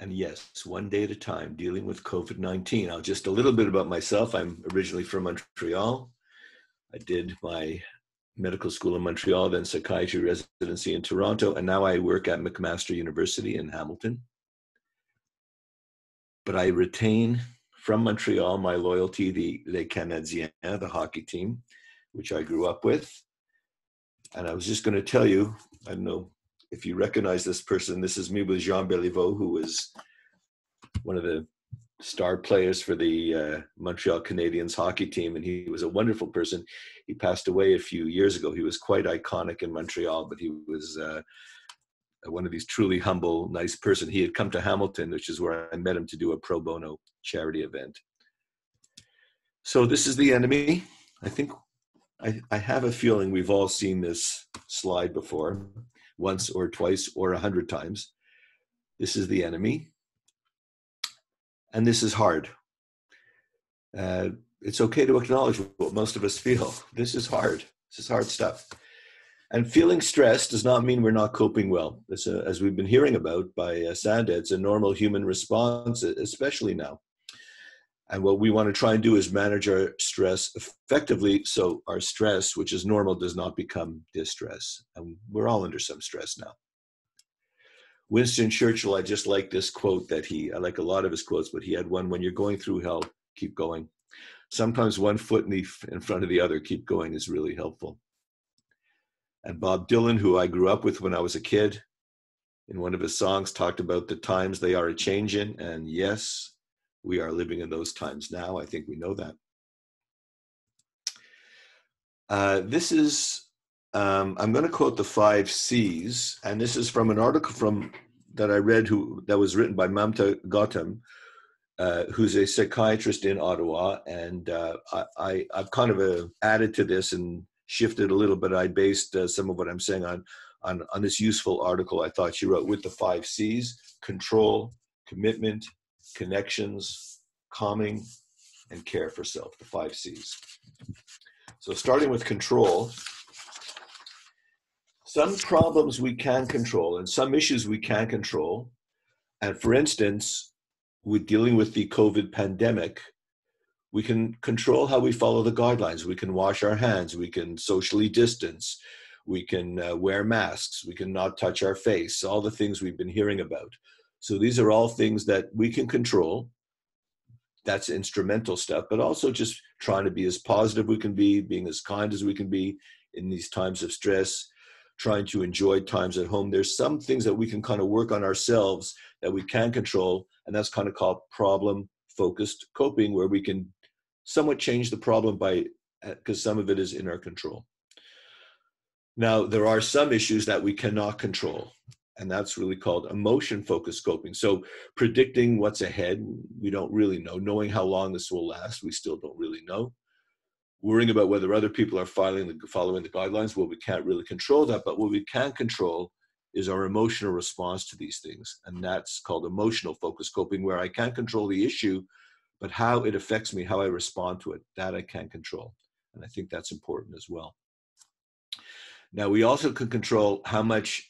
And yes, one day at a time, dealing with COVID 19. Now, just a little bit about myself. I'm originally from Montreal. I did my medical school in Montreal, then psychiatry residency in Toronto, and now I work at McMaster University in Hamilton. But I retain from Montreal my loyalty, the Les Canadiens, the hockey team, which I grew up with. And I was just going to tell you, I don't know if you recognize this person, this is me with Jean Béliveau, who was one of the star players for the uh, Montreal Canadiens hockey team, and he was a wonderful person. He passed away a few years ago. He was quite iconic in Montreal, but he was uh, one of these truly humble, nice person. He had come to Hamilton, which is where I met him to do a pro bono charity event. So this is the enemy. I think I, I have a feeling we've all seen this slide before, once or twice or a hundred times. This is the enemy and this is hard. Uh, it's okay to acknowledge what most of us feel. This is hard. This is hard stuff. And feeling stressed does not mean we're not coping well. As we've been hearing about by uh, Sandra, it's a normal human response, especially now. And what we want to try and do is manage our stress effectively so our stress, which is normal, does not become distress. And we're all under some stress now. Winston Churchill, I just like this quote that he, I like a lot of his quotes, but he had one when you're going through hell, keep going. Sometimes one foot in, the, in front of the other, keep going is really helpful. And Bob Dylan, who I grew up with when I was a kid, in one of his songs talked about the times they are a changing. And yes, we are living in those times now. I think we know that. Uh, this is um, I'm going to quote the five C's, and this is from an article from that I read who that was written by Mamta Gautam, uh, who's a psychiatrist in Ottawa, and uh, I, have kind of uh, added to this and shifted a little bit. I based uh, some of what I'm saying on on on this useful article I thought she wrote with the five C's: control, commitment, connections, calming, and care for self. The five C's. So starting with control some problems we can control and some issues we can control. And for instance, with dealing with the COVID pandemic, we can control how we follow the guidelines. We can wash our hands, we can socially distance, we can uh, wear masks, we can not touch our face, all the things we've been hearing about. So these are all things that we can control. That's instrumental stuff, but also just trying to be as positive we can be, being as kind as we can be in these times of stress, trying to enjoy times at home. There's some things that we can kind of work on ourselves that we can control, and that's kind of called problem focused coping, where we can somewhat change the problem by because uh, some of it is in our control. Now, there are some issues that we cannot control, and that's really called emotion focused coping. So, predicting what's ahead, we don't really know. Knowing how long this will last, we still don't really know worrying about whether other people are following the, following the guidelines. Well, we can't really control that, but what we can control is our emotional response to these things. And that's called emotional focus coping, where I can't control the issue, but how it affects me, how I respond to it, that I can control. And I think that's important as well. Now, we also can control how much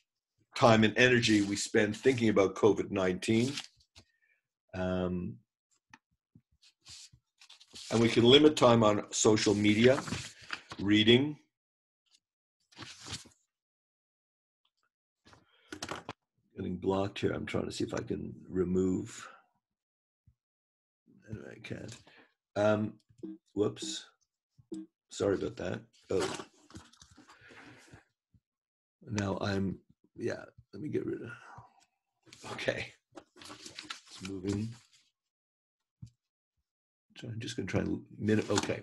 time and energy we spend thinking about COVID 19. Um, and we can limit time on social media, reading. Getting blocked here. I'm trying to see if I can remove. Anyway, I can't. Um, whoops. Sorry about that. Oh. Now I'm, yeah, let me get rid of, okay. It's moving. So I'm just going to try and minute. Okay,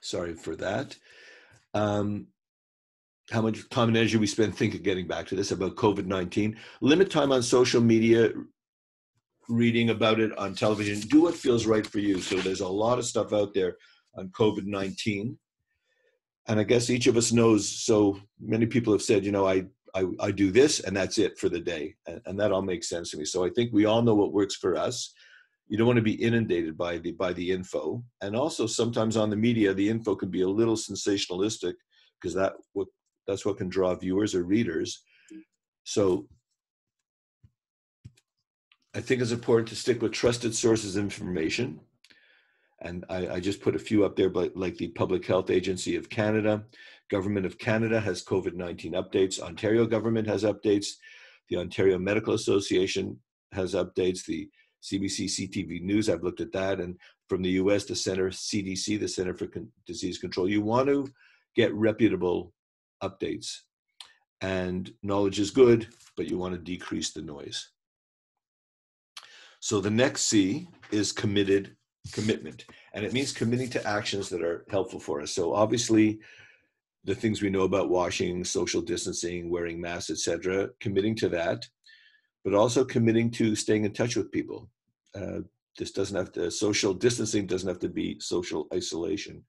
sorry for that. Um, how much time and energy we spend thinking, getting back to this about COVID 19. Limit time on social media, reading about it on television. Do what feels right for you. So there's a lot of stuff out there on COVID 19. And I guess each of us knows. So many people have said, you know, I, I, I do this and that's it for the day. And, and that all makes sense to me. So I think we all know what works for us you don't want to be inundated by the by the info and also sometimes on the media the info can be a little sensationalistic because that what that's what can draw viewers or readers so I think it's important to stick with trusted sources of information. And I, I just put a few up there, but like the Public Health Agency of Canada, Government of Canada has COVID 19 updates, Ontario government has updates, the Ontario Medical Association has updates, the CBC CTV News, I've looked at that, and from the US, the Center CDC, the Center for Con- Disease Control. You want to get reputable updates. And knowledge is good, but you want to decrease the noise. So the next C is committed commitment. And it means committing to actions that are helpful for us. So obviously the things we know about washing, social distancing, wearing masks, etc., committing to that, but also committing to staying in touch with people. Uh, this doesn't have to social distancing doesn't have to be social isolation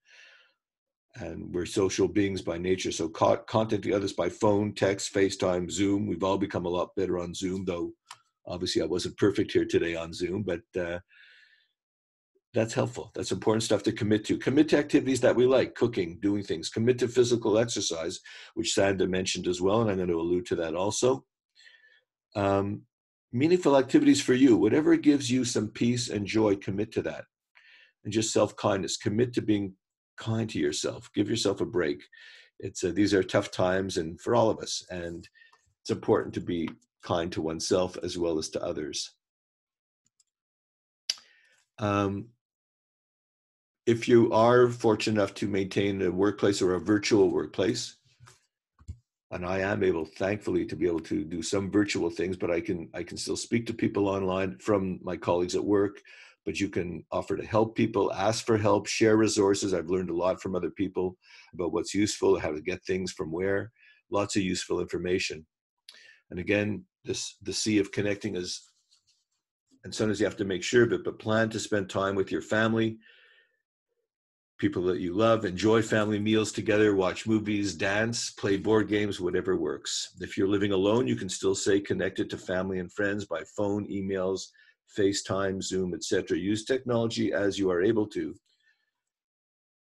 and we're social beings by nature so co- contacting others by phone text facetime zoom we've all become a lot better on zoom though obviously i wasn't perfect here today on zoom but uh, that's helpful. That's important stuff to commit to. Commit to activities that we like cooking doing things. Commit to physical exercise which sandra mentioned as well and i'm going to allude to that also. Um, meaningful activities for you. Whatever gives you some peace and joy commit to that. And just self-kindness. Commit to being kind to yourself. Give yourself a break. It's these are tough times and for all of us and it's important to be kind to oneself as well as to others. Um, if you are fortunate enough to maintain a workplace or a virtual workplace and I am able, thankfully, to be able to do some virtual things, but I can I can still speak to people online from my colleagues at work. But you can offer to help people, ask for help, share resources. I've learned a lot from other people about what's useful, how to get things from where. Lots of useful information. And again, this the C of connecting is, and sometimes you have to make sure, but but plan to spend time with your family, people that you love, enjoy family meals together, watch movies, dance, play board games, whatever works. If you're living alone, you can still stay connected to family and friends by phone, emails, FaceTime, Zoom, etc. Use technology as you are able to.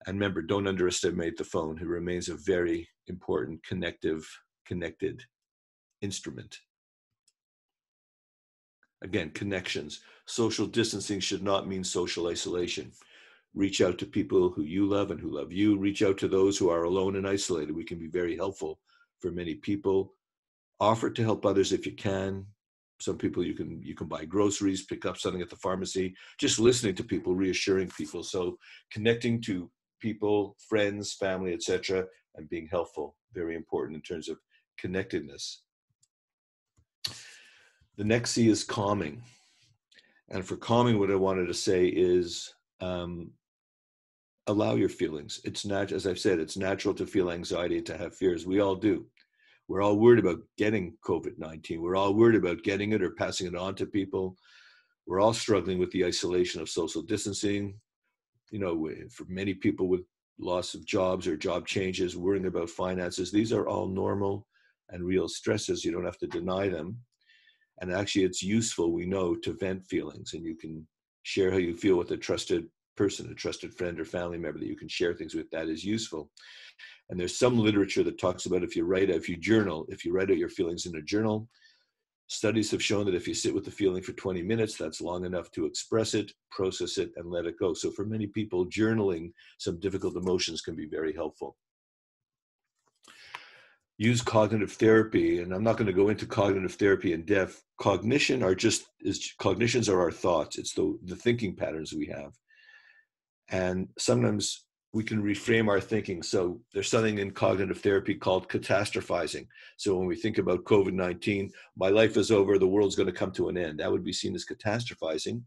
And remember, don't underestimate the phone. It remains a very important connective, connected instrument. Again, connections. Social distancing should not mean social isolation reach out to people who you love and who love you. Reach out to those who are alone and isolated. We can be very helpful for many people. Offer to help others if you can. Some people you can you can buy groceries pick up something at the pharmacy. Just listening to people reassuring people. So connecting to people friends family etc and being helpful very important in terms of connectedness. The next c is calming. And for calming what i wanted to say is um, allow your feelings. It's not, as I've said, it's natural to feel anxiety, to have fears. We all do. We're all worried about getting COVID 19. We're all worried about getting it or passing it on to people. We're all struggling with the isolation of social distancing. You know, for many people with loss of jobs or job changes, worrying about finances, these are all normal and real stresses. You don't have to deny them. And actually, it's useful, we know, to vent feelings and you can share how you feel with a trusted person, a trusted friend or family member that you can share things with, that is useful. And there's some literature that talks about if you write, if you journal, if you write out your feelings in a journal, studies have shown that if you sit with the feeling for 20 minutes, that's long enough to express it, process it, and let it go. So for many people, journaling some difficult emotions can be very helpful. Use cognitive therapy, and I'm not going to go into cognitive therapy in depth. Cognition are just is cognitions are our thoughts. It's the the thinking patterns we have and sometimes we can reframe our thinking. So there's something in cognitive therapy called catastrophizing. So when we think about COVID 19, my life is over, the world's going to come to an end. That would be seen as catastrophizing.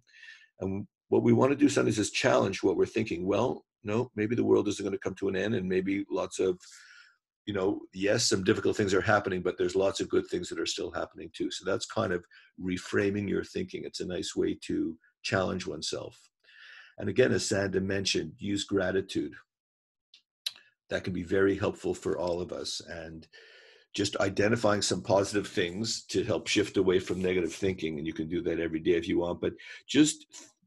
And what we want to do sometimes is challenge what we're thinking. Well, no, maybe the world isn't going to come to an end, and maybe lots of, you know, yes, some difficult things are happening, but there's lots of good things that are still happening too. So that's kind of reframing your thinking. It's a nice way to challenge oneself. And again, as Sandra mentioned, use gratitude. That can be very helpful for all of us. And just identifying some positive things to help shift away from negative thinking. And you can do that every day if you want, but just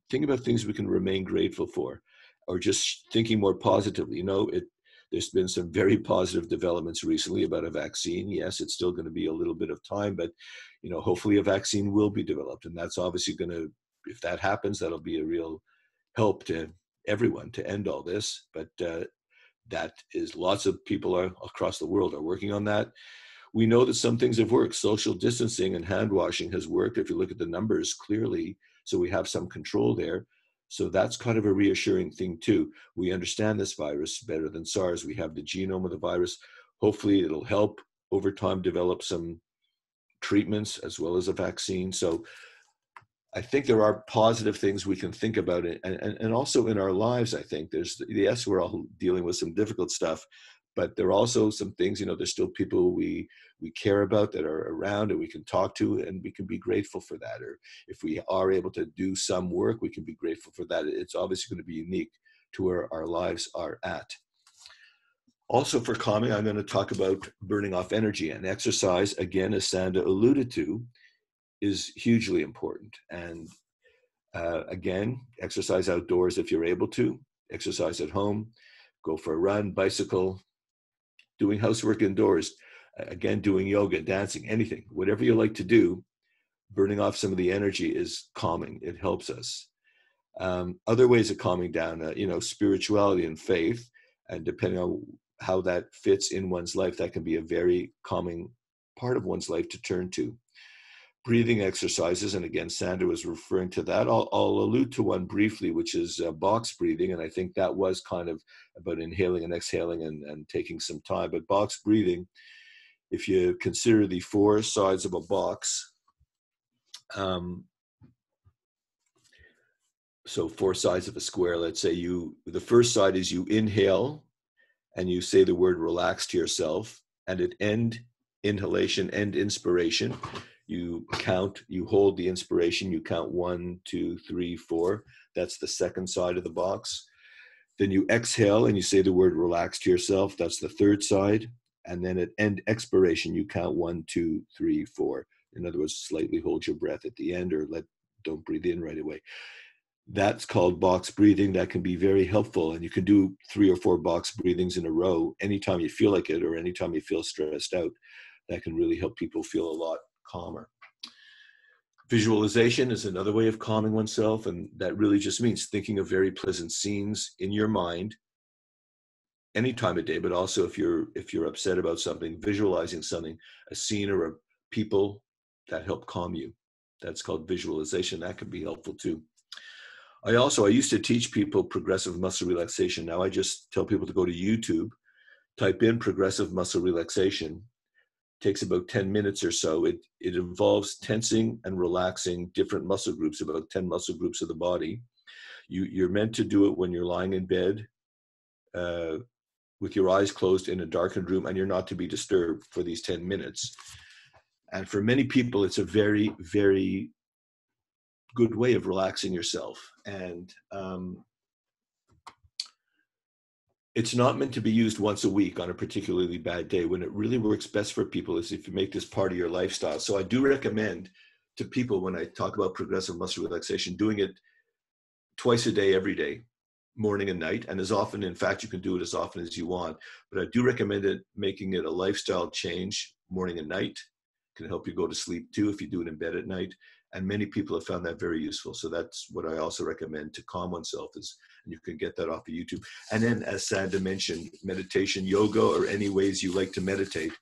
think about things we can remain grateful for or just thinking more positively. You know, it There's been some very positive developments recently about a vaccine. Yes, it's still going to be a little bit of time, but you know, hopefully a vaccine will be developed, and that's obviously going to, if that happens, that'll be a real help to everyone to end all this. But uh, that is lots of people are, across the world are working on that. We know that some things have worked. Social distancing and hand washing has worked. If you look at the numbers clearly, so we have some control there. So that's kind of a reassuring thing too. We understand this virus better than SARS. We have the genome of the virus. Hopefully, it'll help over time develop some treatments as well as a vaccine. So I think there are positive things we can think about it. And, and, and also in our lives, I think there's, yes, we're all dealing with some difficult stuff, but there are also some things, you know, there's still people we, we care about that are around and we can talk to and we can be grateful for that. Or if we are able to do some work, we can be grateful for that. It's obviously going to be unique to where our lives are at. Also for calming, I'm going to talk about burning off energy and exercise, again, as Sandra alluded to, is hugely important. And uh, again, exercise outdoors if you're able to, exercise at home, go for a run, bicycle, doing housework indoors, again, doing yoga, dancing, anything, whatever you like to do, burning off some of the energy is calming. It helps us. Um, other ways of calming down, uh, you know, spirituality and faith, and depending on how that fits in one's life, that can be a very calming part of one's life to turn to breathing exercises, and again, Sandra was referring to that. I'll, I'll allude to one briefly, which is uh, box breathing, and I think that was kind of about inhaling and exhaling and, and taking some time. But box breathing, if you consider the four sides of a box, um, so four sides of a square, let's say you, the first side is you inhale and you say the word relax to yourself, and at end inhalation, end inspiration, you count, you hold the inspiration, you count one, two, three, four. That's the second side of the box. Then you exhale and you say the word relax to yourself. That's the third side. And then at end expiration, you count one, two, three, four. In other words, slightly hold your breath at the end or let don't breathe in right away. That's called box breathing. That can be very helpful. And you can do three or four box breathings in a row anytime you feel like it or anytime you feel stressed out. That can really help people feel a lot calmer. Visualization is another way of calming oneself, and that really just means thinking of very pleasant scenes in your mind any time of day, but also if you're if you're upset about something, visualizing something, a scene or a people that help calm you. That's called visualization. That can be helpful too. I also I used to teach people progressive muscle relaxation. Now I just tell people to go to YouTube, type in progressive muscle relaxation, takes about 10 minutes or so. It, it involves tensing and relaxing different muscle groups, about 10 muscle groups of the body. You, you're meant to do it when you're lying in bed uh, with your eyes closed in a darkened room, and you're not to be disturbed for these 10 minutes. And for many people, it's a very, very good way of relaxing yourself. And um, it's not meant to be used once a week on a particularly bad day. When it really works best for people is if you make this part of your lifestyle. So I do recommend to people when I talk about progressive muscle relaxation, doing it twice a day, every day, morning and night, and as often. In fact, you can do it as often as you want. But I do recommend it making it a lifestyle change, morning and night. Can help you go to sleep too if you do it in bed at night. And many people have found that very useful. So that's what I also recommend to calm oneself is and you can get that off of YouTube. And then, as Sandra mentioned, meditation, yoga, or any ways you like to meditate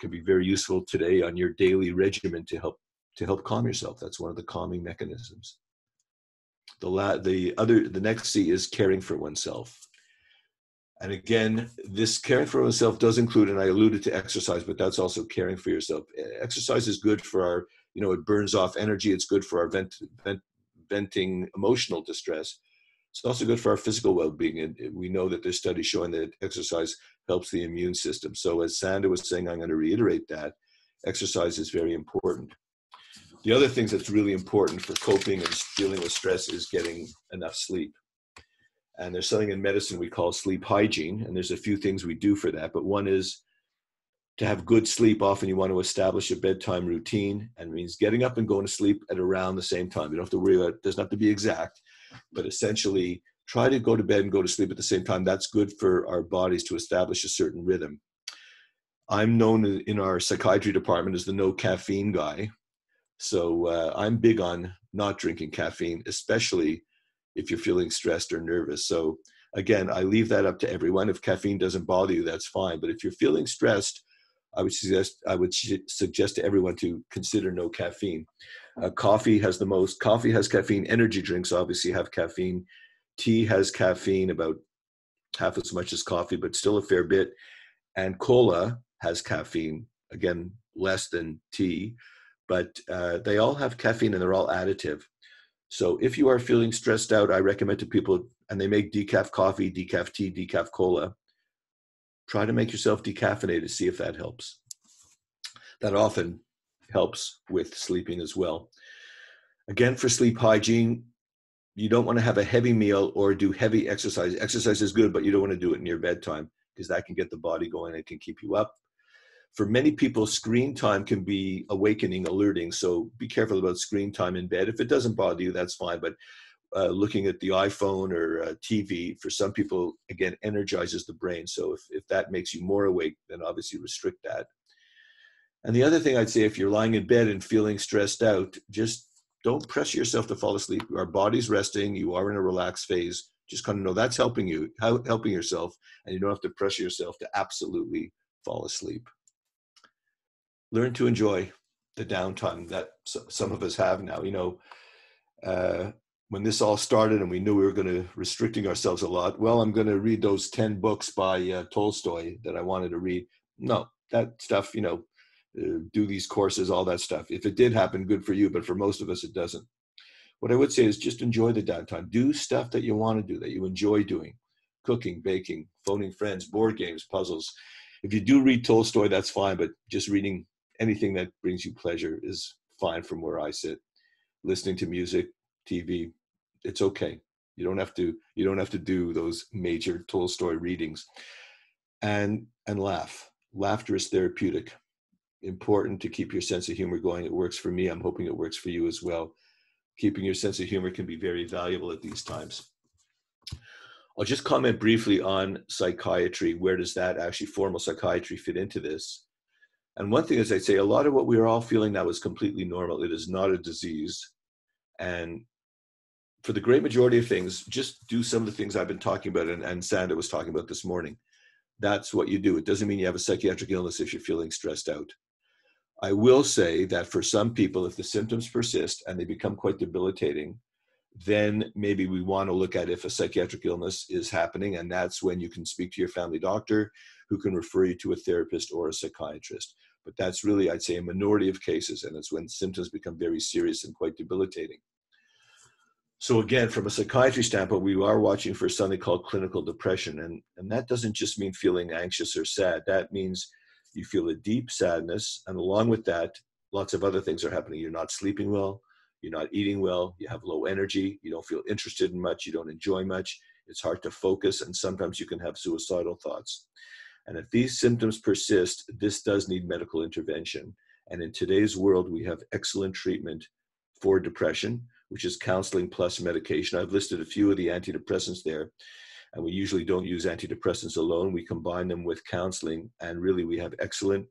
can be very useful today on your daily regimen to help to help calm yourself. That's one of the calming mechanisms. The la- the other the next C is caring for oneself. And again, this caring for oneself does include, and I alluded to exercise, but that's also caring for yourself. Exercise is good for our, you know, it burns off energy. It's good for our vent, vent, venting emotional distress. It's also good for our physical well-being, and we know that there's studies showing that exercise helps the immune system. So, as sandra was saying, I'm going to reiterate that exercise is very important. The other things that's really important for coping and dealing with stress is getting enough sleep. And there's something in medicine we call sleep hygiene, and there's a few things we do for that. But one is to have good sleep. Often you want to establish a bedtime routine, and means getting up and going to sleep at around the same time. You don't have to worry about. It doesn't have to be exact, but essentially try to go to bed and go to sleep at the same time. That's good for our bodies to establish a certain rhythm. I'm known in our psychiatry department as the no caffeine guy. So uh, I'm big on not drinking caffeine, especially if you're feeling stressed or nervous. So again, I leave that up to everyone. If caffeine doesn't bother you, that's fine. But if you're feeling stressed, I would suggest I would suggest to everyone to consider no caffeine. Uh, coffee has the most. Coffee has caffeine. Energy drinks obviously have caffeine. Tea has caffeine about half as much as coffee, but still a fair bit. And cola has caffeine again less than tea, but uh, they all have caffeine and they're all additive. So if you are feeling stressed out, I recommend to people, and they make decaf coffee, decaf tea, decaf cola try to make yourself decaffeinated, see if that helps. That often helps with sleeping as well. Again, for sleep hygiene, you don't want to have a heavy meal or do heavy exercise. Exercise is good, but you don't want to do it near bedtime because that can get the body going and can keep you up. For many people, screen time can be awakening, alerting. So be careful about screen time in bed. If it doesn't bother you, that's fine. But uh, looking at the iPhone or uh, TV, for some people, again, energizes the brain. So if, if that makes you more awake, then obviously restrict that. And the other thing I'd say, if you're lying in bed and feeling stressed out, just don't pressure yourself to fall asleep. Our body's resting. You are in a relaxed phase. Just kind of know that's helping you, helping yourself, and you don't have to pressure yourself to absolutely fall asleep. Learn to enjoy the downtime that some of us have now. You know, uh, when this all started and we knew we were going to restricting ourselves a lot well i'm going to read those 10 books by uh, tolstoy that i wanted to read. No that stuff you know uh, do these courses all that stuff. If it did happen good for you but for most of us it doesn't. What i would say is just enjoy the downtime. Do stuff that you want to do that you enjoy doing. Cooking baking phoning friends board games puzzles. If you do read tolstoy that's fine but just reading anything that brings you pleasure is fine from where i sit. Listening to music tv it's okay. You don't have to you don't have to do those major Tolstoy readings. And and laugh. Laughter is therapeutic. Important to keep your sense of humor going. It works for me. I'm hoping it works for you as well. Keeping your sense of humor can be very valuable at these times. I'll just comment briefly on psychiatry. Where does that actually formal psychiatry fit into this? And one thing is, I'd say a lot of what we are all feeling now is completely normal. It is not a disease. And for the great majority of things, just do some of the things I've been talking about and, and Sandra was talking about this morning. That's what you do. It doesn't mean you have a psychiatric illness if you're feeling stressed out. I will say that for some people, if the symptoms persist and they become quite debilitating, then maybe we want to look at if a psychiatric illness is happening. And that's when you can speak to your family doctor who can refer you to a therapist or a psychiatrist. But that's really, I'd say, a minority of cases. And it's when symptoms become very serious and quite debilitating. So again, from a psychiatry standpoint, we are watching for something called clinical depression, and and that doesn't just mean feeling anxious or sad. That means you feel a deep sadness, and along with that, lots of other things are happening. You're not sleeping well, you're not eating well, you have low energy, you don't feel interested in much, you don't enjoy much. It's hard to focus, and sometimes you can have suicidal thoughts. And if these symptoms persist, this does need medical intervention. And in today's world, we have excellent treatment for depression which is counseling plus medication. I've listed a few of the antidepressants there. And we usually don't use antidepressants alone. We combine them with counseling, and really we have excellent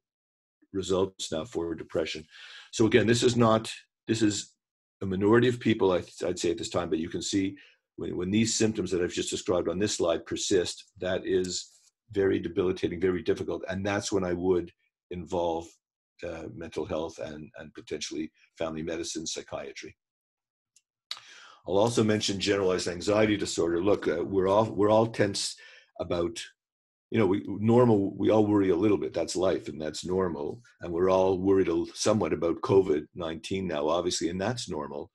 results now for depression. So again, this is not this is a minority of people, I'd say at this time, but you can see when, when these symptoms that I've just described on this slide persist, that is very debilitating, very difficult, and that's when I would involve uh, mental health and and potentially family medicine, psychiatry. I'll also mention generalized anxiety disorder. Look, uh, we're all we're all tense about, you know, we normal. We all worry a little bit. That's life, and that's normal. And we're all worried somewhat about COVID nineteen now, obviously, and that's normal.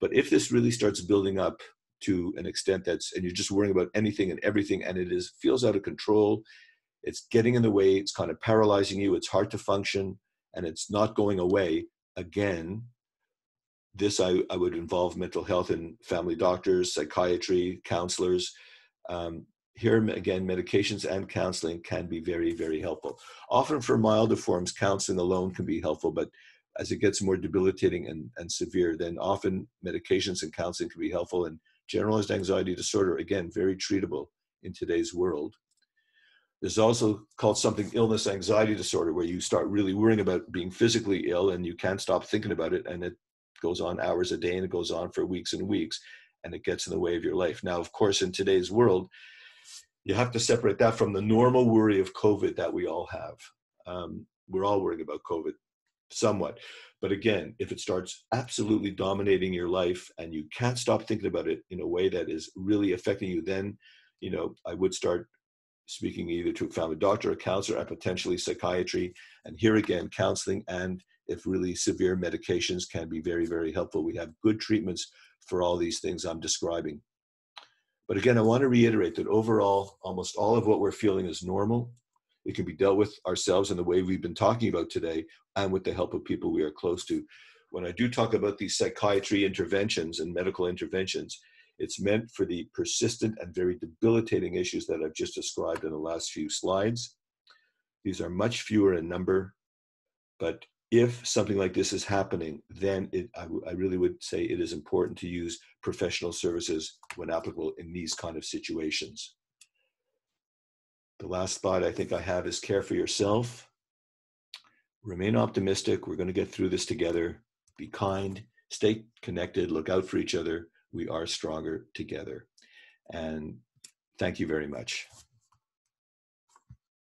But if this really starts building up to an extent that's, and you're just worrying about anything and everything, and it is feels out of control, it's getting in the way. It's kind of paralyzing you. It's hard to function, and it's not going away. Again, this I, I would involve mental health and family doctors, psychiatry, counselors. Um, here again, medications and counseling can be very, very helpful. Often for milder forms, counseling alone can be helpful, but as it gets more debilitating and, and severe, then often medications and counseling can be helpful. And Generalized anxiety disorder, again, very treatable in today's world. There's also called something illness anxiety disorder, where you start really worrying about being physically ill and you can't stop thinking about it. And it goes on hours a day and it goes on for weeks and weeks and it gets in the way of your life. Now, of course, in today's world, you have to separate that from the normal worry of COVID that we all have. Um, we're all worrying about COVID somewhat. But again, if it starts absolutely dominating your life and you can't stop thinking about it in a way that is really affecting you, then, you know, I would start speaking either to a family doctor, a counselor, and potentially psychiatry. And here again, counseling and if really severe medications can be very, very helpful. We have good treatments for all these things I'm describing. But again, I want to reiterate that overall, almost all of what we're feeling is normal. It can be dealt with ourselves in the way we've been talking about today and with the help of people we are close to. When I do talk about these psychiatry interventions and medical interventions, it's meant for the persistent and very debilitating issues that I've just described in the last few slides. These are much fewer in number, but if something like this is happening, then it, I, I really would say it is important to use professional services when applicable in these kind of situations. The last thought I think I have is care for yourself. Remain optimistic. We're going to get through this together. Be kind, stay connected, look out for each other. We are stronger together. And thank you very much.